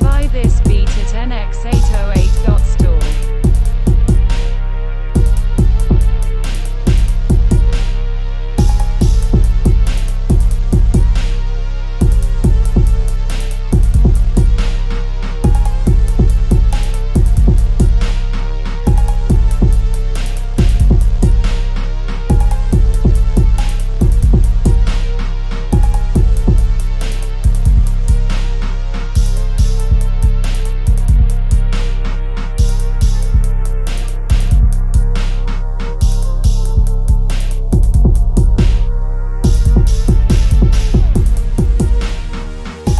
Buy this beat at NX808.